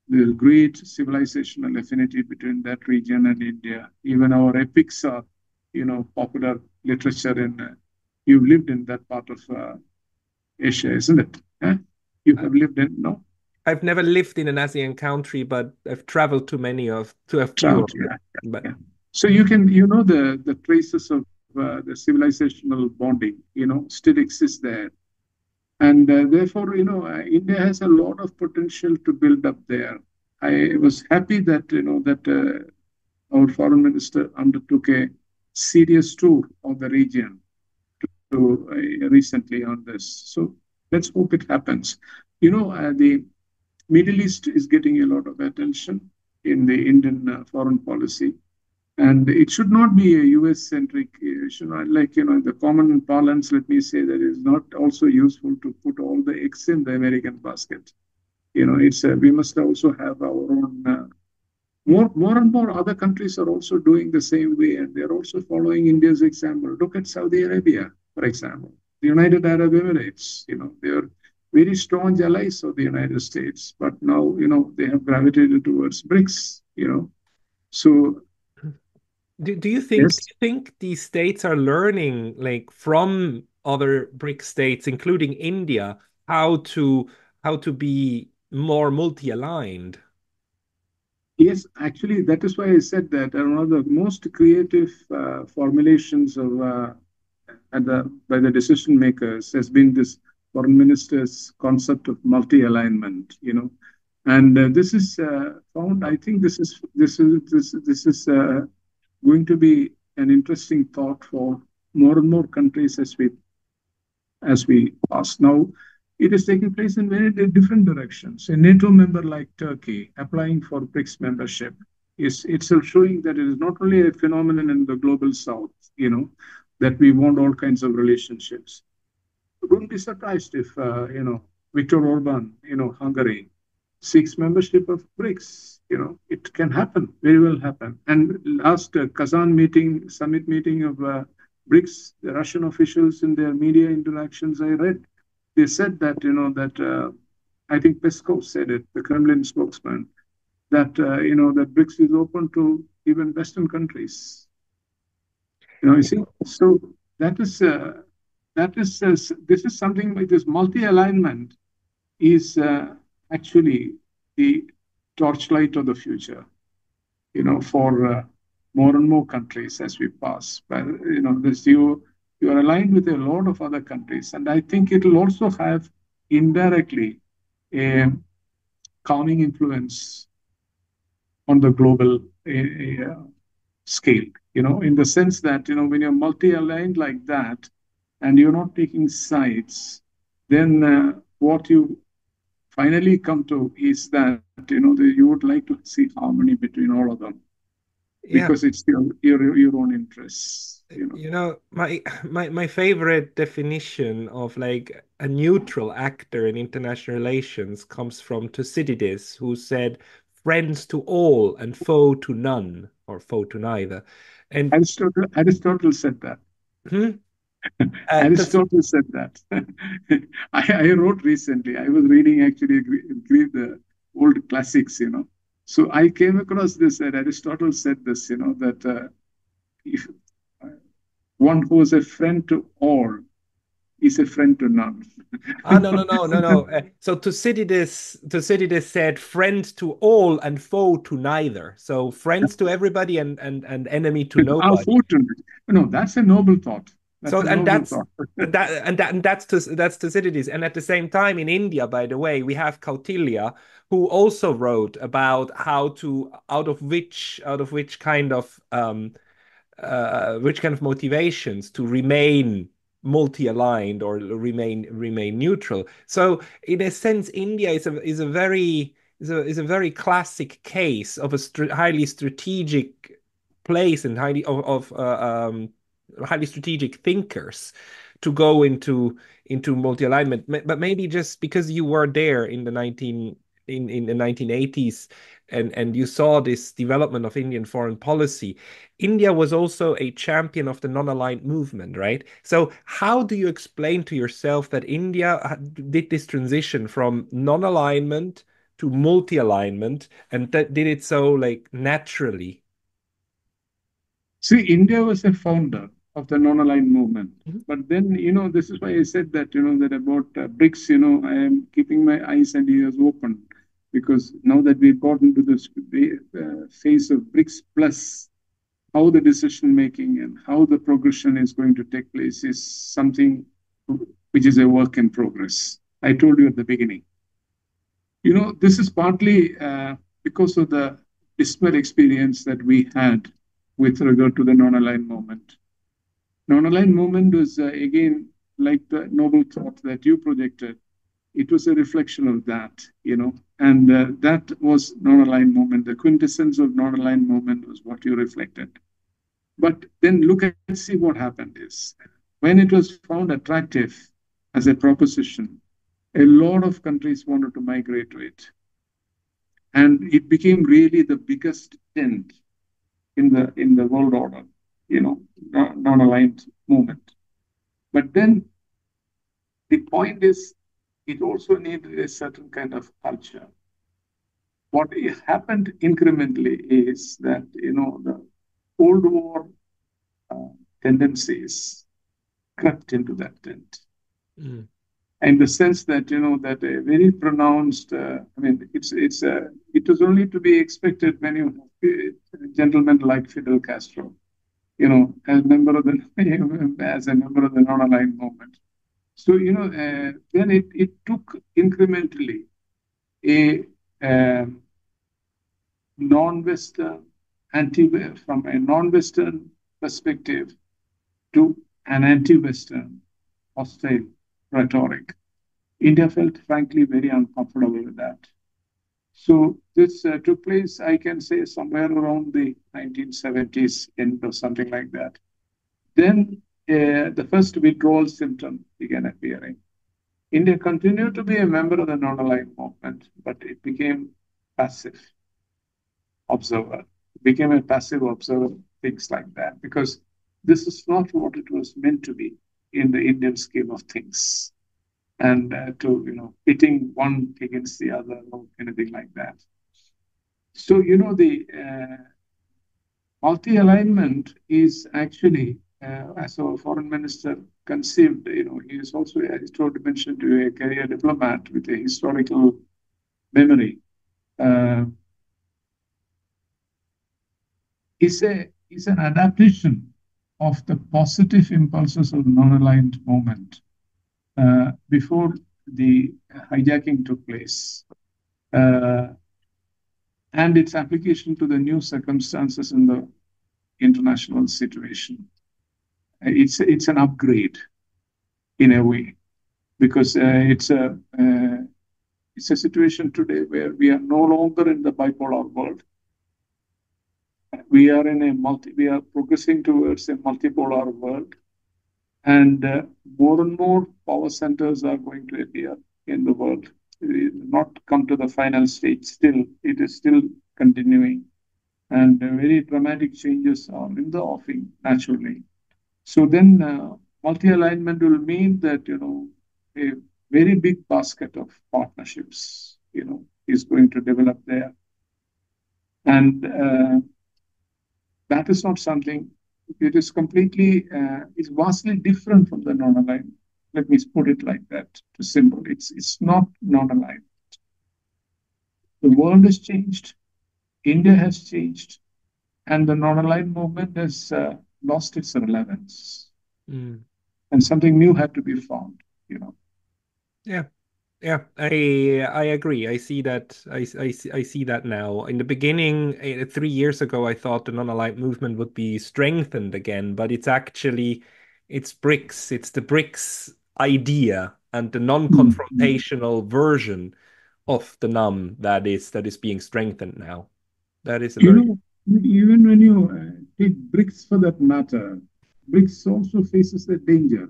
There's great civilizational affinity between that region and India. Even our epics are, you know, popular literature in. Uh, you've lived in that part of uh, Asia, isn't it? Huh? You have lived in, no? I've never lived in an ASEAN country, but I've traveled to many of to a few them. yeah, But yeah. So you can, you know, the the traces of uh, the civilizational bonding, you know, still exist there. And uh, therefore, you know, uh, India has a lot of potential to build up there. I was happy that, you know, that uh, our foreign minister undertook a serious tour of the region to, uh, recently on this. So let's hope it happens. You know, uh, the Middle East is getting a lot of attention in the Indian uh, foreign policy. And it should not be a US centric, should not, like, you know, the common parlance, let me say that it's not also useful to put all the eggs in the American basket. You know, it's uh, we must also have our own. Uh, more, more and more other countries are also doing the same way, and they're also following India's example. Look at Saudi Arabia, for example, the United Arab Emirates. You know, they are very strong allies of the United States, but now you know they have gravitated towards BRICS. You know, so do, do you think do you think these states are learning like from other BRIC states, including India, how to how to be more multi-aligned? Yes, actually, that is why I said that uh, one of the most creative uh, formulations of uh, at the, by the decision makers has been this foreign minister's concept of multi-alignment. You know, and uh, this is uh, found. I think this is this is this this is uh, going to be an interesting thought for more and more countries as we as we pass. Now, it is taking place in very different directions. A NATO member like Turkey applying for BRICS membership is itself showing that it is not only a phenomenon in the global south, you know, that we want all kinds of relationships. Wouldn't be surprised if, uh, you know, Viktor Orban, you know, Hungary, seeks membership of BRICS. You know, it can happen, very well happen. And last uh, Kazan meeting, summit meeting of uh, BRICS, the Russian officials in their media interactions, I read, they said that, you know, that uh, I think Peskov said it, the Kremlin spokesman, that, uh, you know, that BRICS is open to even Western countries. You know, you see, so that is, uh, that is, uh, this is something like this multi-alignment is uh, actually the torchlight of the future, you know, for uh, more and more countries as we pass. You know, this you you are aligned with a lot of other countries, and I think it will also have indirectly a calming influence on the global uh, scale. You know, in the sense that you know when you're multi-aligned like that, and you're not taking sides, then uh, what you finally come to is that you know the, you would like to see harmony between all of them. Yeah, because it's your your, your own interests you know. You know, my my my favorite definition of like a neutral actor in international relations comes from Thucydides, who said, "Friends to all and foe to none, or foe to neither." And aristotle aristotle said that. Hmm, uh, aristotle said that I, I wrote recently i was reading actually the old classics you know so i came across this that aristotle said this you know that uh, if uh, one who is a friend to all is a friend to none. Ah, no, no, no, no, no. Uh, so Thucydides, Thucydides said, "Friend to all and foe to neither." So friends to everybody and and and enemy to nobody. Nobody. fortune. No, that's a noble thought. So and that's that and that and that's that's Thucydides. And at the same time, in India, by the way, we have Kautilya, who also wrote about how to out of which out of which kind of um, uh, which kind of motivations to remain multi-aligned or remain remain neutral. So in a sense, India is a is a very is a is a very classic case of a str highly strategic place and highly of, of uh, um, highly strategic thinkers to go into into multi-alignment. But maybe just because you were there in the 19 in, in the 1980s and and you saw this development of Indian foreign policy, India was also a champion of the non-aligned movement, right? So how do you explain to yourself that India did this transition from non-alignment to multi-alignment and that did it so like naturally? See, India was a founder of the non-aligned movement. Mhm. But then, you know, this is why I said that, you know, that about uh, BRICS, you know, I am keeping my eyes and ears open because now that we've got into this uh, phase of BRICS plus, how the decision making and how the progression is going to take place is something which is a work in progress. I told you at the beginning. You know, this is partly uh, because of the dismal experience that we had with regard to the non-aligned movement. Non-aligned movement was uh, again like the noble thought that you projected. It was a reflection of that, you know, and uh, that was non-aligned movement. The quintessence of non-aligned movement was what you reflected. But then look and see what happened is when it was found attractive as a proposition, a lot of countries wanted to migrate to it. And it became really the biggest tent in the in the world order, you know, non-aligned movement. But then the point is it also needed a certain kind of culture. What happened incrementally is that, you know, the Cold War uh, tendencies crept into that tent. Mm. In the sense that, you know, that a very pronounced, uh, I mean, it's, it's, uh, it was only to be expected when you have a gentleman like Fidel Castro, you know, as member of the, as a member of the non-aligned movement. So, you know, uh, then it, it took incrementally a um, non-Western, anti from a non-Western perspective to an anti-Western hostile rhetoric. India felt, frankly, very uncomfortable with that. So this uh, took place, I can say, somewhere around the 1970s end or something like that. Then uh, the first withdrawal symptom began appearing. India continued to be a member of the non-aligned movement, but it became passive observer, it became a passive observer, things like that, because this is not what it was meant to be in the Indian scheme of things. And uh, to, you know, pitting one against the other or anything like that. So, you know, the uh, multi-alignment is actually, uh, as our foreign minister conceived, you know, he is also, as told mentioned to a career diplomat with a historical memory. Uh, is a is an adaptation of the positive impulses of non-aligned movement before the hijacking took place, uh, and its application to the new circumstances in the international situation. It's it's an upgrade in a way because uh, it's a uh, it's a situation today where we are no longer in the bipolar world we are in a multi we are progressing towards a multipolar world and uh, more and more power centers are going to appear in the world. Not come to the final stage still. It is still continuing. And uh, very dramatic changes are in the offing naturally. So then uh, multi-alignment will mean that you know a very big basket of partnerships you know is going to develop there. And uh, that is not something, it is completely, uh, it's vastly different from the non-aligned. Let me put it like that to simple. It's, it's not non-aligned. The world has changed, India has changed, and the non-aligned movement has uh, lost its relevance. Mm. and something new had to be found. You know. Yeah, yeah, I I agree. I see that. I, I, I see that now. In the beginning, uh, three years ago, I thought the non-aligned movement would be strengthened again, but it's actually it's BRICS. It's the BRICS idea and the non-confrontational mm-hmm. version of the NAM that is that is being strengthened now. That is you very... know even when you uh, take BRICS for that matter, BRICS also faces a danger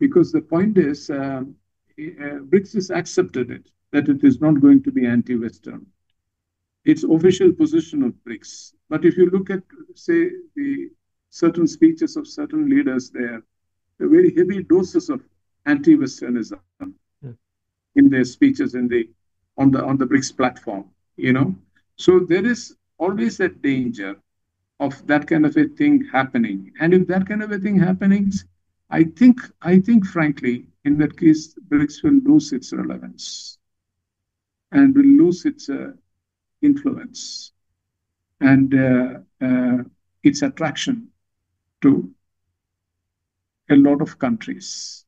because the point is. Um, uh, BRICS has accepted it, that it is not going to be anti-Western. It's official position of BRICS. But if you look at, say, the certain speeches of certain leaders there, the very heavy doses of anti-Westernism yeah. in their speeches in the on the on the BRICS platform. You know, so there is always a danger of that kind of a thing happening. And if that kind of a thing happening, I think I think frankly in that case, BRICS will lose its relevance and will lose its uh, influence and uh, uh, its attraction to a lot of countries.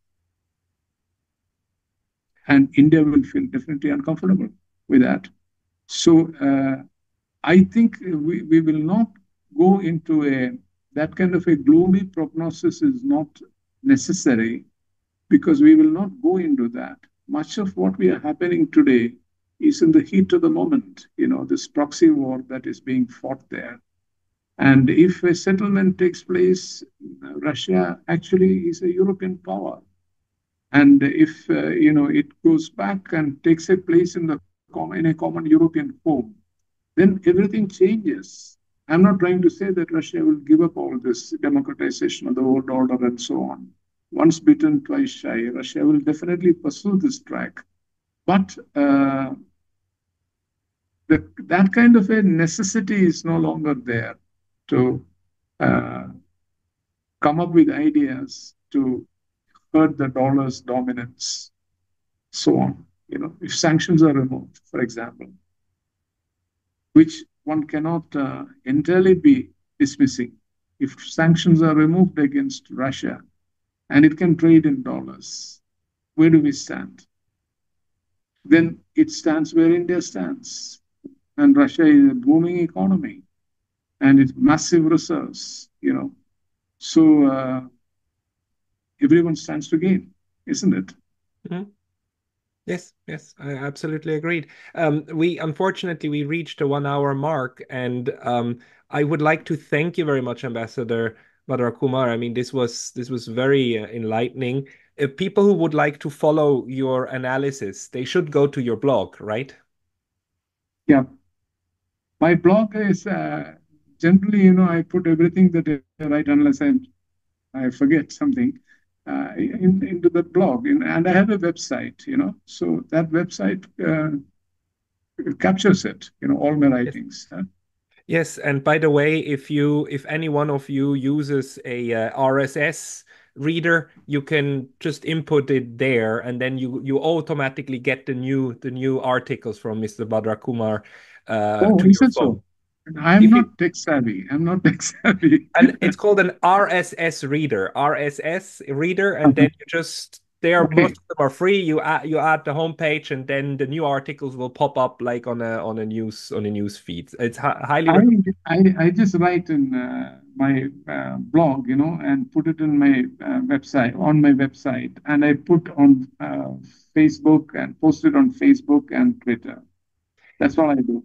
And India will feel definitely uncomfortable with that. So uh, I think we, we will not go into a that kind of a gloomy prognosis is not necessary because we will not go into that. Much of what we are happening today is in the heat of the moment, you know, this proxy war that is being fought there. And if a settlement takes place, Russia actually is a European power. And if, uh, you know, it goes back and takes a place in, the, in a common European home, then everything changes. I'm not trying to say that Russia will give up all this democratization of the world order and so on once bitten, twice shy. Russia will definitely pursue this track. But uh, the, that kind of a necessity is no longer there to uh, come up with ideas to hurt the dollar's dominance, so on. You know, if sanctions are removed, for example, which one cannot uh, entirely be dismissing. If sanctions are removed against Russia, and it can trade in dollars. Where do we stand? Then it stands where India stands. And Russia is a booming economy and it's massive reserves, you know. So uh, everyone stands to gain, isn't it? Mm-hmm. Yes, yes, I absolutely agreed. Um, we unfortunately we reached a one hour mark, and um, I would like to thank you very much, Ambassador, Bhadrakumar. I mean, this was this was very uh, enlightening. If people who would like to follow your analysis, they should go to your blog, right? Yeah, my blog is uh, generally, you know, I put everything that I write unless I I forget something uh, in, into the blog, and I have a website, you know, so that website uh, captures it, you know, all my writings. Yes. Yes, and by the way, if you if any one of you uses a uh, RSS reader, you can just input it there, and then you you automatically get the new the new articles from Mr. Bhadrakumar. Uh, oh, is it so? I'm if not tech savvy. I'm not tech savvy. and it's called an RSS reader. RSS reader, and then you just they are okay. most of them are free. You add you add the homepage, and then the new articles will pop up like on a on a news on a news feed. It's highly. I, I, I just write in uh, my uh, blog, you know, and put it in my uh, website on my website, and I put on uh, Facebook and post it on Facebook and Twitter. That's all I do.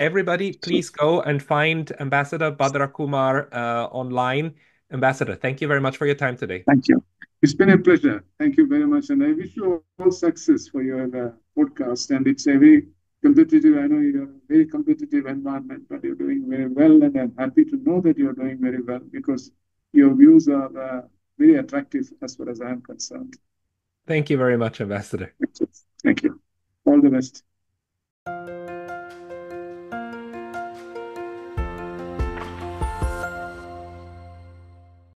Everybody, please go and find Ambassador Bhadrakumar uh, online. Ambassador, thank you very much for your time today. Thank you. It's been a pleasure. Thank you very much. And I wish you all success for your uh, podcast. And it's a very competitive, I know you're a very competitive environment, but you're doing very well. And I'm happy to know that you're doing very well because your views are uh, very attractive as far as I'm concerned. Thank you very much, Ambassador. Thank you. All the best.